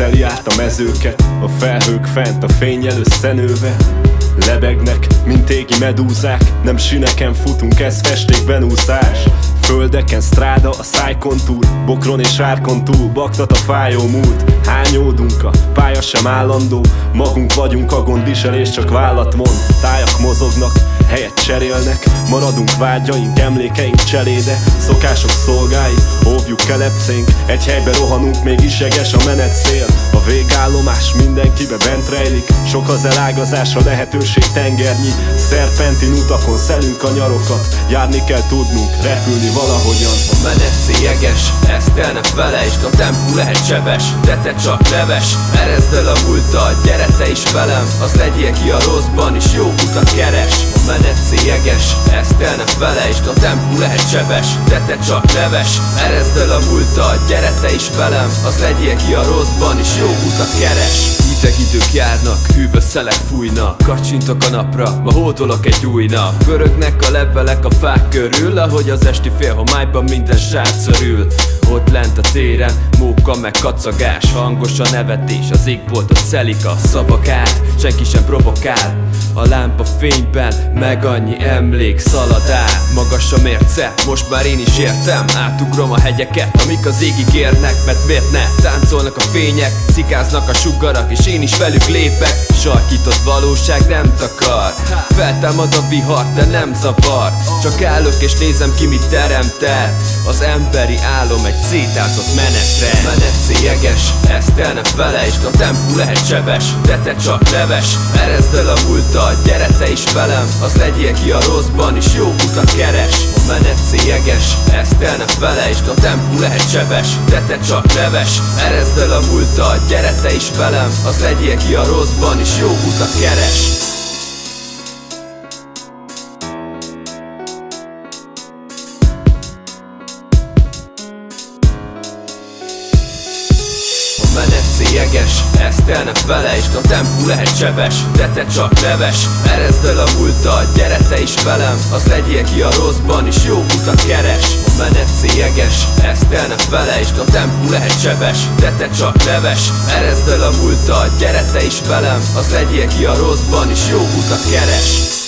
Veszeli át a mezőket A felhők fent a fényjel összenőve Lebegnek, mint égi medúzák Nem sineken futunk, ez festékben úszás. Földeken, stráda, a szájkon túl Bokron és árkon túl, baktat a fájó múlt. Hányódunk, a pálya sem állandó Magunk vagyunk, a gondviselés csak vállat mond. Tájak mozognak, helyet cserélnek. Maradunk vágyaink, emlékeink cseléde Szokások szolgái, óvjuk kelepcénk. Egy helybe rohanunk, még iseges a menet szél. A végállomás mindenkibe bent rejlik. Sok az elágazás, a lehetőség tengernyi. Szerpentin utakon szelünk a nyarokat. Járni kell tudnunk, repülni valahogyan. A menet szélyeges, ezt el ne felejtsd A tempó lehet sebes, de te csak neves. Erezd el a múltad, gyere te is velem. Az legyél ki a rosszban is jó utat keres A menet szélyeges, ezt el ne felejtsd A tempó lehet sebes, de te csak neves Erezd el a múltad, gyere te is velem. Az legyél ki a rosszban is jó utat keres. Hideg idők járnak, hűvös szelek fújnak Kacsintok a napra, ma hódolok egy új nap. Pörögnek a levelek a fák körül Ahogy az esti félhomályban minden sátszörül ott lent a téren, móka meg kacagás. Hangos a nevetés, az égboltot szelik a szavak át. Senki sem provokál A lámpa fényben, meg annyi emlék szalad át. Magas a mérce, most már én is értem. Átugrom a hegyeket, amik az égig érnek Mert miért ne? Táncolnak a fények, cikáznak a sugarak És én is velük lépek Sarkított valóság nem takar. Feltámad a vihar, de nem zavar. Csak állok és nézem ki mit teremtett. Az emberi álom egy szétázott menetre Menet szélyeges, ezt el ne felejtsd A tempó lehet sebes, de te csak neves. Erezd el a múltad, gyere te is velem Az legyél ki a rosszban is jó utat keres menet szélyeges, ezt el ne felejtsd A tempó lehet sebes, de te csak neves. Erezd el a múltad, gyere te is velem. Az legyél ki a rosszban is jó utat keres menet szélyeges, ezt el ne felejtsd A tempó lehet sebes, de te csak neves. Erezd el a múltad, gyere te is velem Az legyél ki a rosszban is jó utat keres. A menet szélyeges, ezt el ne felejtsd A tempó lehet sebes, de te csak neves. Erezd el a múltad, gyere te is velem Az legyél ki a rosszban is jó utat keres